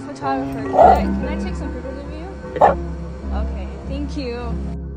photographer. Can I, can I take some pictures of you? Okay, thank you.